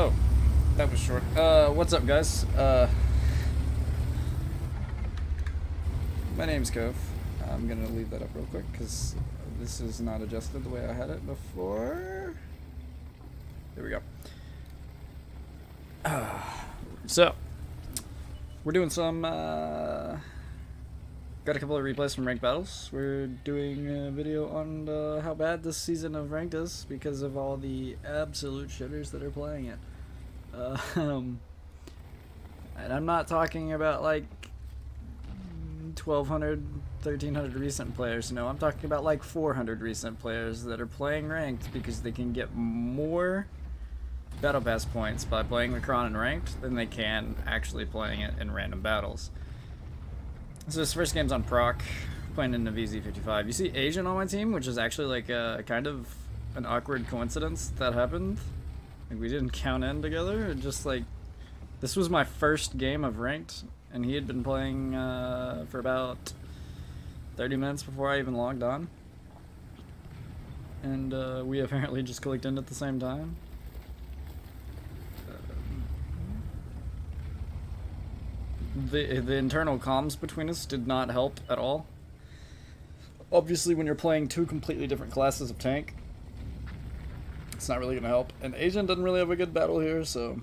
Oh, that was short. Uh, what's up, guys? Uh, my name's Kove. I'm gonna leave that up real quick because this is not adjusted the way I had it before. There we go. Uh, so, we're doing some. Uh, got a couple of replays from ranked battles. We're doing a video on uh, how bad this season of ranked is because of all the absolute shitters that are playing it. Uh, um, and I'm not talking about like 1200, 1300 recent players. No, I'm talking about like 400 recent players that are playing ranked because they can get more battle pass points by playing Macron in ranked than they can actually playing it in random battles. So this first game's on proc, playing in the VZ55. You see Asian on my team, which is actually like a kind of an awkward coincidence that happened. Like we didn't count in together. Just like this was my first game of ranked, and he had been playing uh, for about 30 minutes before I even logged on. And uh, we apparently just clicked in at the same time. The the internal comms between us did not help at all. Obviously, when you're playing two completely different classes of tank, it's not really going to help. And Asian doesn't really have a good battle here, so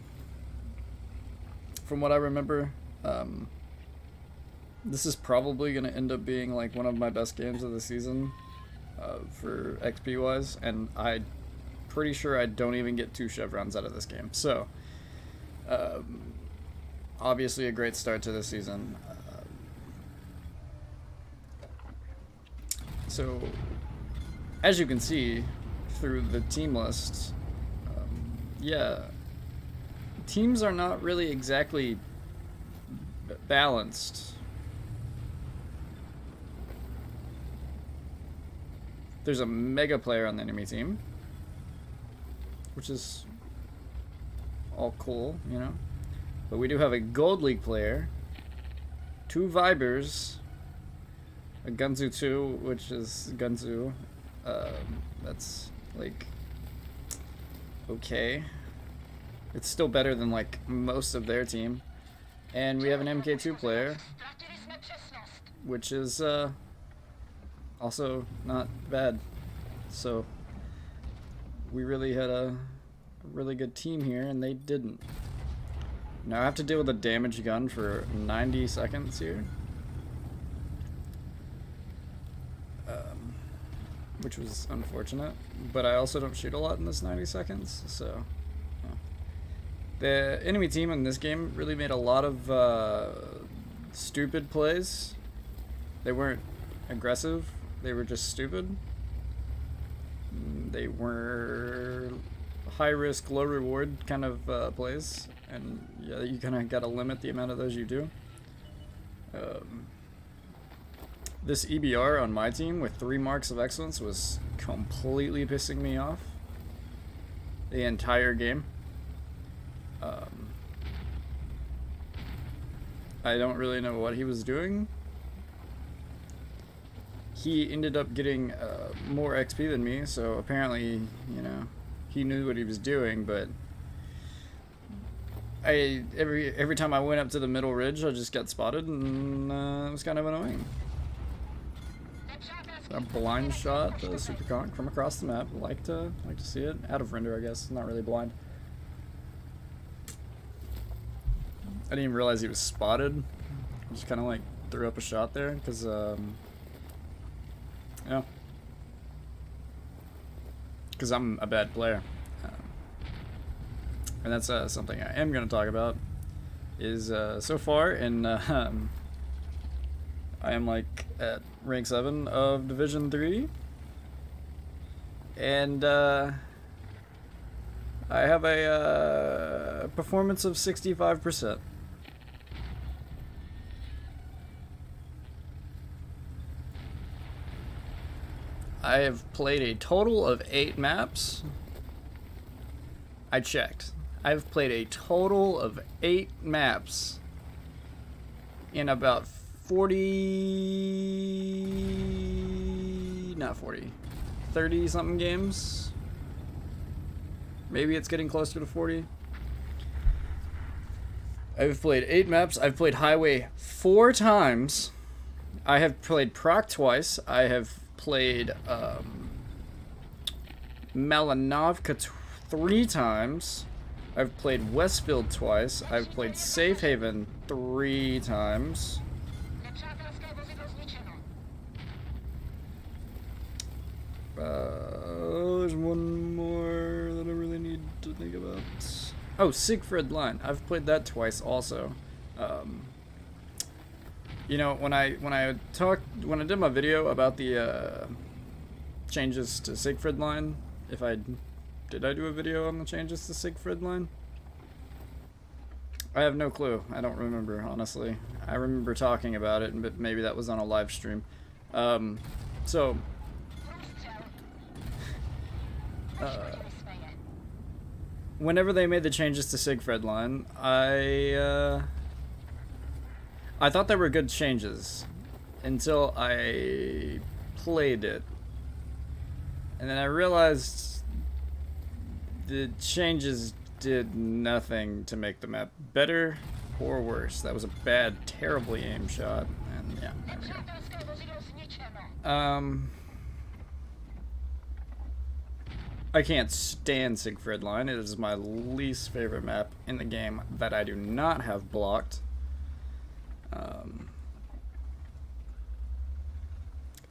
from what I remember, um, this is probably going to end up being like one of my best games of the season uh, for XP wise, and I'm pretty sure I don't even get two chevrons out of this game. So. Um, obviously a great start to the season. Uh, so, as you can see through the team list, um, yeah, teams are not really exactly balanced. There's a mega player on the enemy team, which is all cool, you know. But we do have a Gold League player, two Vibers, a Gunzu 2, which is Gunzu. Um, that's, like, okay. It's still better than, like, most of their team. And we have an MK2 player, which is, uh, also not bad. So, we really had a really good team here, and they didn't. Now I have to deal with a damage gun for 90 seconds here. Um, which was unfortunate. But I also don't shoot a lot in this 90 seconds, so... Yeah. The enemy team in this game really made a lot of uh, stupid plays. They weren't aggressive, they were just stupid. They were high risk, low reward kind of uh, plays and yeah, you kind of got to limit the amount of those you do. Um, this EBR on my team with three marks of excellence was completely pissing me off the entire game. Um, I don't really know what he was doing. He ended up getting uh, more XP than me, so apparently, you know, he knew what he was doing, but I every every time I went up to the middle ridge, I just got spotted, and uh, it was kind of annoying. A blind shot, the super conk from across the map. Like to like to see it out of render, I guess. Not really blind. I didn't even realize he was spotted. I just kind of like threw up a shot there because, um, yeah, because I'm a bad player and that's uh, something I am going to talk about, is uh, so far in, um, I am like at rank 7 of Division 3, and uh, I have a uh, performance of 65%. I have played a total of 8 maps. I checked. I've played a total of eight maps in about 40, not 40, 30 something games. Maybe it's getting closer to 40. I've played eight maps. I've played Highway four times. I have played Proc twice. I have played um, three times. I've played Westfield twice. I've played Safe Haven three times. Uh, there's one more that I really need to think about. Oh, Siegfried Line. I've played that twice also. Um, you know, when I when I talked when I did my video about the uh, changes to Siegfried Line, if I did I do a video on the changes to Siegfried Line? I have no clue. I don't remember honestly. I remember talking about it, but maybe that was on a live stream. Um, so uh, whenever they made the changes to Siegfried line, I uh, I thought they were good changes until I played it, and then I realized the changes did nothing to make the map better or worse. That was a bad, terribly aimed shot, and yeah. Um. I can't stand Siegfried Line. It is my least favorite map in the game that I do not have blocked. Um,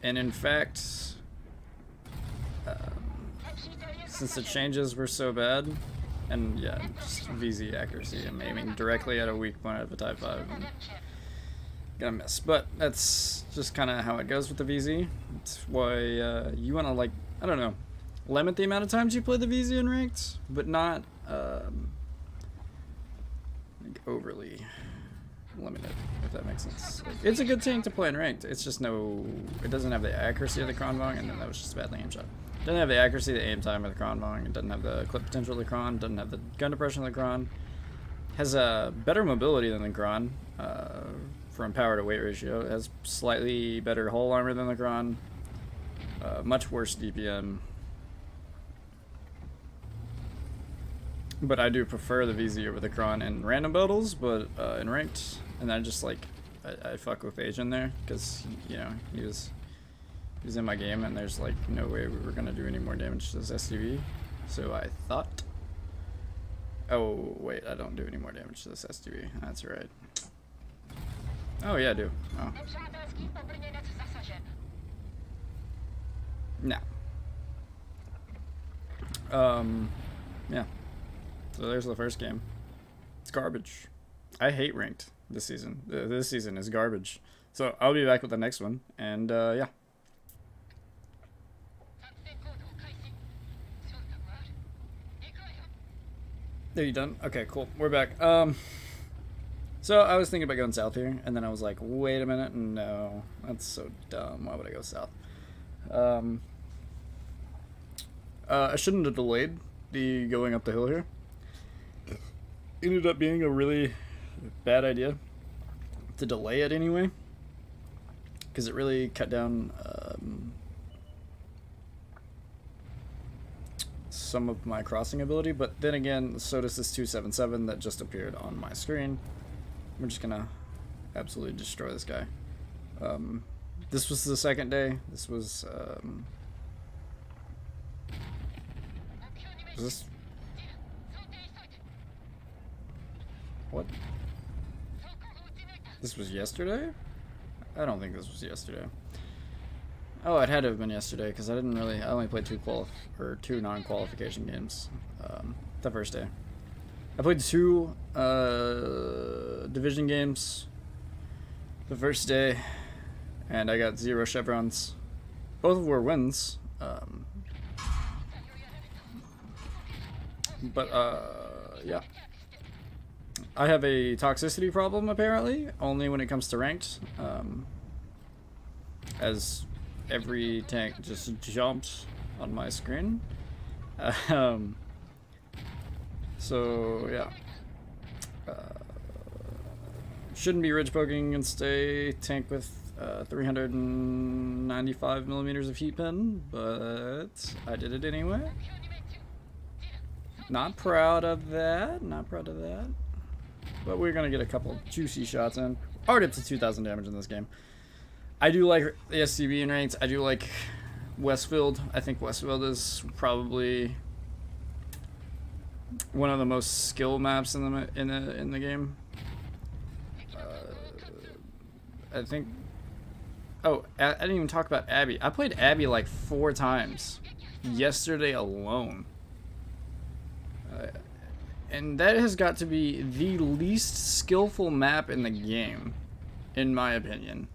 and in fact, um, since the changes were so bad, and yeah, just VZ accuracy, I'm aiming directly at a weak point of a Type 5 and gonna miss. But that's just kind of how it goes with the VZ. It's why uh, you want to like, I don't know, limit the amount of times you play the VZ in ranked, but not um, like overly limited, if that makes sense. It's a good tank to play in ranked. It's just no, it doesn't have the accuracy of the Kranvagn, and then that was just a badly aimed shot. Doesn't have the accuracy, the aim time of the Kranvagn. It doesn't have the clip potential of the Kron. Doesn't have the gun depression of the Kron. Has a better mobility than the Kron uh, from power to weight ratio. It has slightly better hull armor than the Kron. Uh, much worse DPM. But I do prefer the VZ over the Kron in random battles, but uh, in ranked, and I just like, I, I fuck with Asian there, because, you know, he was, he was in my game, and there's like no way we were to do any more damage to this STB. So I thought, oh, wait, I don't do any more damage to this STB. That's right. Oh, yeah, I do. Oh. No. Um, yeah. So there's the first game. It's garbage. I hate ranked this season. This season is garbage. So I'll be back with the next one, and uh, yeah. Are you done? Okay, cool. We're back. Um, so I was thinking about going south here, and then I was like, wait a minute, no, that's so dumb. Why would I go south? Um, uh, I shouldn't have delayed the going up the hill here ended up being a really bad idea to delay it anyway because it really cut down um, some of my crossing ability but then again so does this 277 that just appeared on my screen we're just gonna absolutely destroy this guy um, this was the second day this was um, was this What? This was yesterday? I don't think this was yesterday. Oh, it had to have been yesterday because I didn't really. I only played two qual or two non-qualification games um, the first day. I played two uh, division games the first day, and I got zero chevrons. Both were wins. Um, but uh, yeah. I have a toxicity problem, apparently, only when it comes to ranked. Um, as every tank just jumps on my screen. Um, so, yeah. Uh, shouldn't be ridge poking and stay tank with uh, 395 millimeters of heat pin, but I did it anyway. Not proud of that. Not proud of that. but we're gonna get a couple juicy shots in. Already up to 2,000 damage in this game. I do like the STB in ranked. I do like Westfield. I think Westfield is probably one of the most skill maps in the in the in the game. Uh, I think. Oh, I, didn't even talk about Abbey. I played Abbey like four times yesterday alone. Uh, and that has got to be the least skillful map in the game, in my opinion.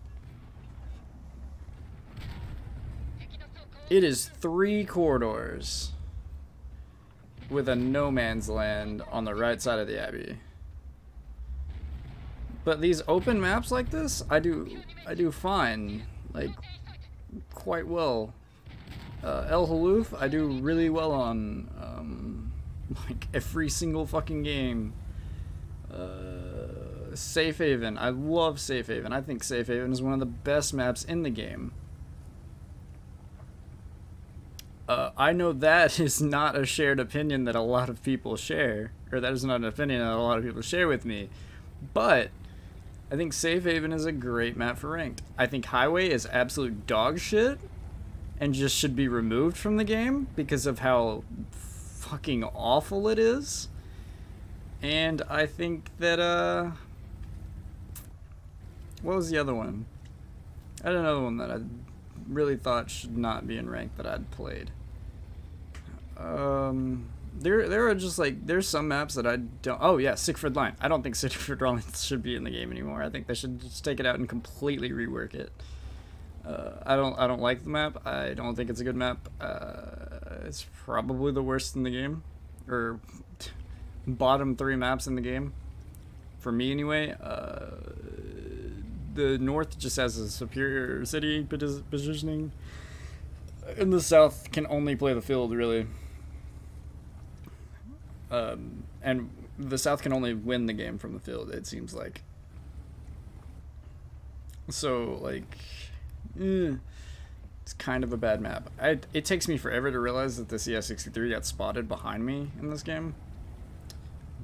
It is three corridors with a no man's land on the right side of the Abbey. But these open maps like this, I do I do fine, like quite well. Uh, El Haluf, I do really well on um, like every single fucking game. Uh, Safe Haven, I love Safe Haven. I think Safe Haven is one of the best maps in the game. Uh, I know that is not a shared opinion that a lot of people share, or that is not an opinion that a lot of people share with me. But I think Safe Haven is a great map for ranked. I think Highway is absolute dog shit and just should be removed from the game because of how fucking awful it is. And I think that, uh. What was the other one? I had another one that I really thought should not be in rank that I'd played. Um, there, there are just like there's some maps that I don't. Oh yeah, Siegfried Line. I don't think Siegfried Line should be in the game anymore. I think they should just take it out and completely rework it. Uh, I don't, I don't like the map. I don't think it's a good map. Uh, it's probably the worst in the game, or bottom three maps in the game, for me anyway. Uh, the north just has a superior city positioning, and the south can only play the field really um, and the South can only win the game from the field. It seems like. So like, eh, it's kind of a bad map. I, it takes me forever to realize that the CS63 got spotted behind me in this game.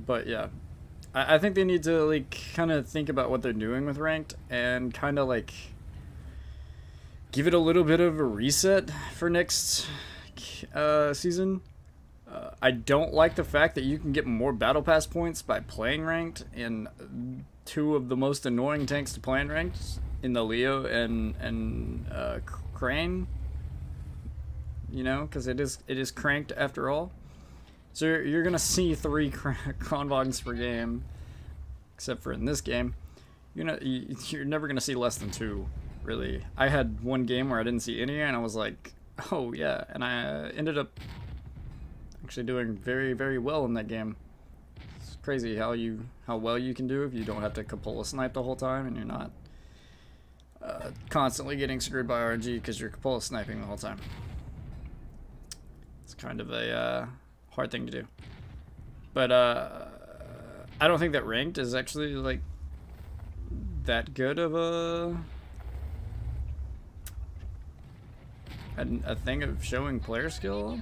But yeah, I, I think they need to like kind of think about what they're doing with ranked and kind of like give it a little bit of a reset for next uh, season uh, I don't like the fact that you can get more battle pass points by playing ranked in two of the most annoying tanks to play in ranked in the Leo and and uh, Crane. You know, because it is it is cranked after all. So you're, gonna see three Kranvagns per game, except for in this game. You're not you're never gonna see less than two. Really, I had one game where I didn't see any, and I was like, oh yeah, and I ended up actually doing very, very well in that game. It's crazy how you how well you can do if you don't have to cupola snipe the whole time and you're not uh, constantly getting screwed by RNG because you're cupola sniping the whole time. It's kind of a uh, hard thing to do. But uh, I don't think that ranked is actually like that good of a a, a thing of showing player skill.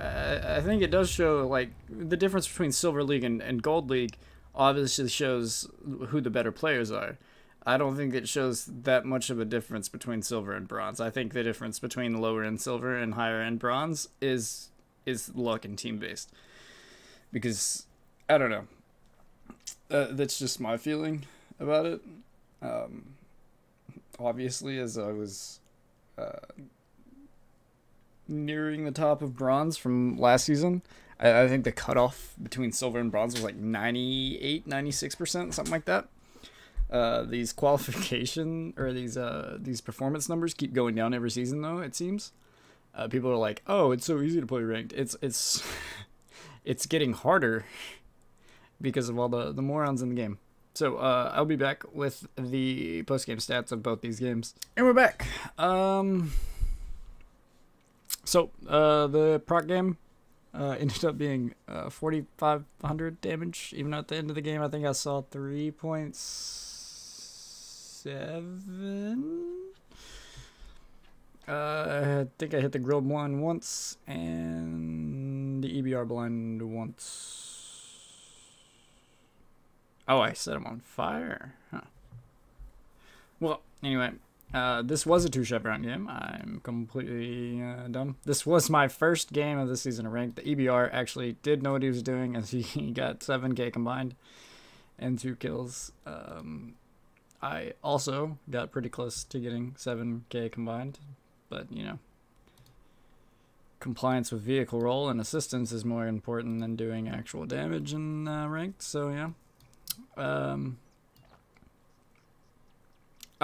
I think it does show like the difference between Silver League and, and Gold League obviously shows who the better players are. I don't think it shows that much of a difference between silver and bronze. I think the difference between lower end silver and higher end bronze is is luck and team based. Because I don't know. Uh, that's just my feeling about it. Um, obviously, as I was uh, nearing the top of bronze from last season. I, I think the cutoff between silver and bronze was like 98, 96%, something like that. Uh, these qualification or these uh, these performance numbers keep going down every season, though it seems. Uh, people are like, "Oh, it's so easy to play ranked." It's it's it's getting harder because of all the the morons in the game. So uh, I'll be back with the post game stats of both these games, and we're back. Um, so, uh, the proc game uh, ended up being uh, 4,500 damage. Even at the end of the game, I think I saw 3.7. Uh, I think I hit the grill blind once and the EBR blind once. Oh, I set him on fire. Huh. Well, anyway, uh, this was a two chevron game. I'm completely uh, dumb. This was my first game of the season of ranked. The EBR actually did know what he was doing as he got 7k combined and two kills. Um, I also got pretty close to getting 7k combined, but you know, compliance with vehicle role and assistance is more important than doing actual damage in uh, ranked. So yeah. Um,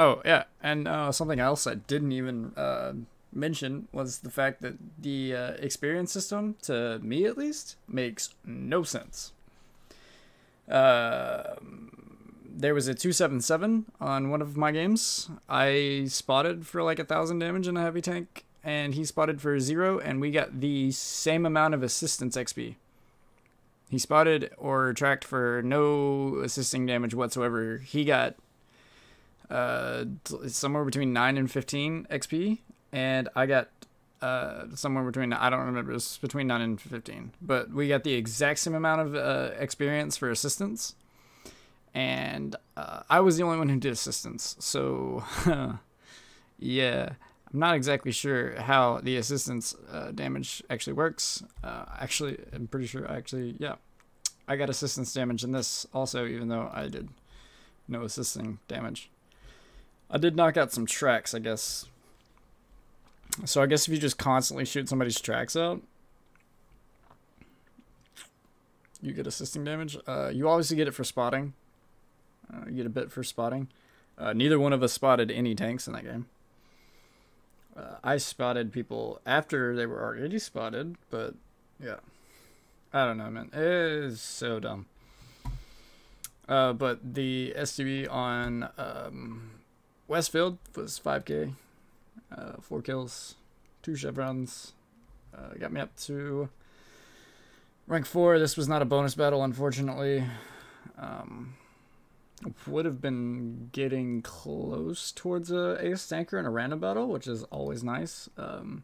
oh yeah, and uh, something else I didn't even uh, mention was the fact that the uh, experience system, to me at least, makes no sense. Uh, there was a 277 on one of my games. I spotted for like a thousand damage in a heavy tank, and he spotted for zero, and we got the same amount of assistance XP. He spotted or tracked for no assisting damage whatsoever. He got uh, somewhere between 9 and 15 XP, and I got uh, somewhere between, I don't remember, it was between 9 and 15. But we got the exact same amount of uh, experience for assistance, and uh, I was the only one who did assistance. So, yeah. I'm not exactly sure how the assistance uh, damage actually works. Uh, actually, I'm pretty sure. I actually, yeah, I got assistance damage in this also, even though I did no assisting damage. I did knock out some tracks, I guess. So I guess if you just constantly shoot somebody's tracks out, you get assisting damage. Uh, you obviously get it for spotting. Uh, you get a bit for spotting. Uh, neither one of us spotted any tanks in that game. Uh, I spotted people after they were already spotted, but yeah. I don't know, man. It is so dumb. Uh, but the STB on um, Westfield was 5k, uh, 4 kills, 2 chevrons. Uh, got me up to rank 4. This was not a bonus battle, unfortunately. Um, would have been getting close towards a ace tanker in a random battle, which is always nice. Um,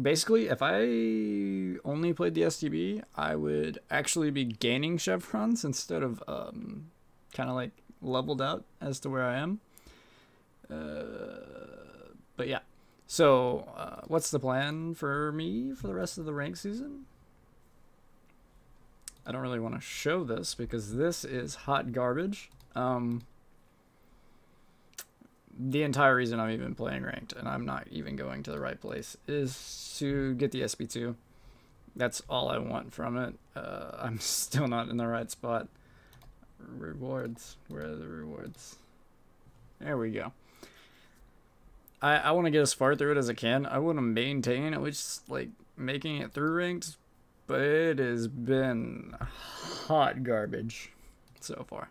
basically, if I only played the STB, I would actually be gaining chevrons instead of um, kind of like leveled out as to where I am. Uh, but yeah. So, uh, what's the plan for me for the rest of the rank season? I don't really want to show this because this is hot garbage. Um, the entire reason I'm even playing ranked and I'm not even going to the right place is to get the SP2. That's all I want from it. Uh, I'm still not in the right spot. Rewards. Where are the rewards? There we go. I, I want to get as far through it as I can. I want to maintain at least like making it through ranked but it has been hot garbage so far.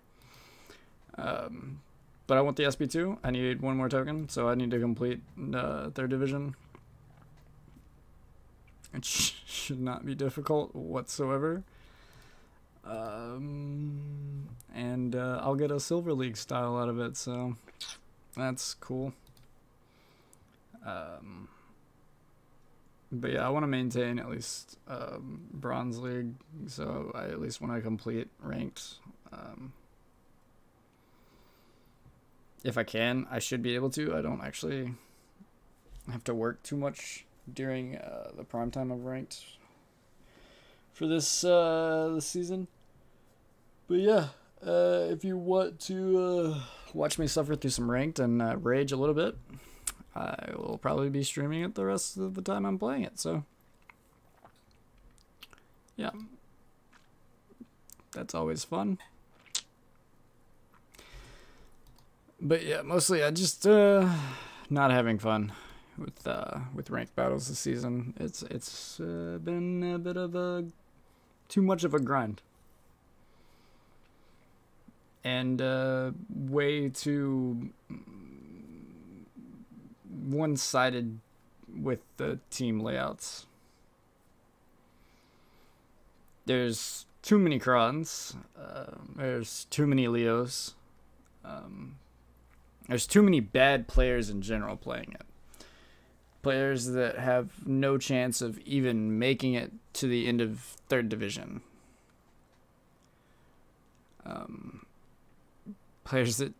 Um, but I want the SP2. I need one more token, so I need to complete uh, third division. It sh should not be difficult whatsoever. Um, and uh, I'll get a Silver League style out of it, so that's cool. Um, but yeah, I want to maintain at least um, bronze league, so I at least want to complete ranked. Um, if I can, I should be able to. I don't actually have to work too much during uh, the prime time of ranked for this uh, this season. But yeah, uh, if you want to uh, watch me suffer through some ranked and uh, rage a little bit, I will probably be streaming it the rest of the time I'm playing it, so. Yeah. That's always fun. But yeah, mostly I just uh not having fun with uh with ranked battles this season. It's it's uh, been a bit of a too much of a grind. And uh way too one-sided with the team layouts. There's too many Crons. Uh, there's too many Leos. Um, there's too many bad players in general playing it. Players that have no chance of even making it to the end of third division. um, players that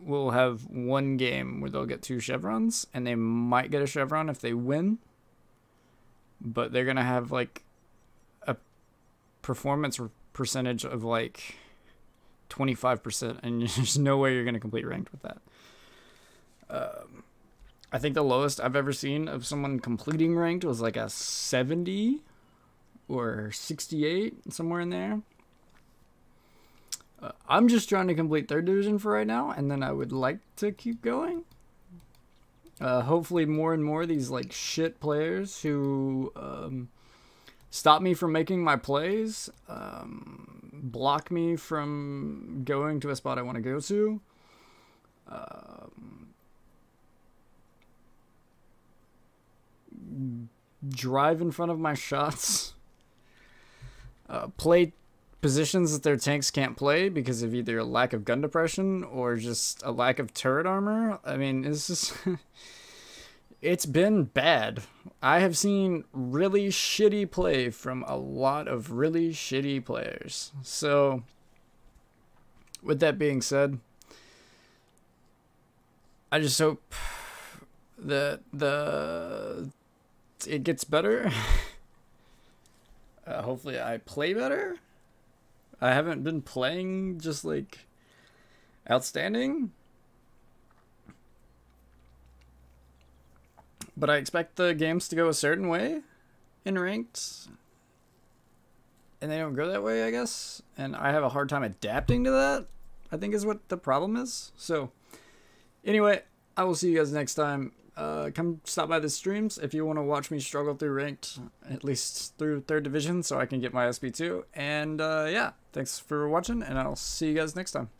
will have one game where they'll get two chevrons, and they might get a chevron if they win. But they're gonna have like a performance percentage of like twenty five percent, and there's no way you're gonna complete ranked with that. Um, I think the lowest I've ever seen of someone completing ranked was like a seventy or sixty eight, somewhere in there. Uh, I'm just trying to complete third division for right now, and then I would like to keep going. Uh, hopefully, more and more these like shit players who um, stop me from making my plays, um, block me from going to a spot I want to go to. Um, drive in front of my shots. Uh, play positions that their tanks can't play because of either a lack of gun depression or just a lack of turret armor. I mean, it's just. it's been bad. I have seen really shitty play from a lot of really shitty players. So, with that being said, I just hope that the it gets better. uh, hopefully, I play better. I haven't been playing just like outstanding. But I expect the games to go a certain way in ranked. And they don't go that way, I guess. And I have a hard time adapting to that, I think is what the problem is. So, anyway, I will see you guys next time. Uh, come stop by the streams if you want to watch me struggle through ranked, at least through third division, so I can get my SP2. And uh, yeah, thanks for watching, and I'll see you guys next time.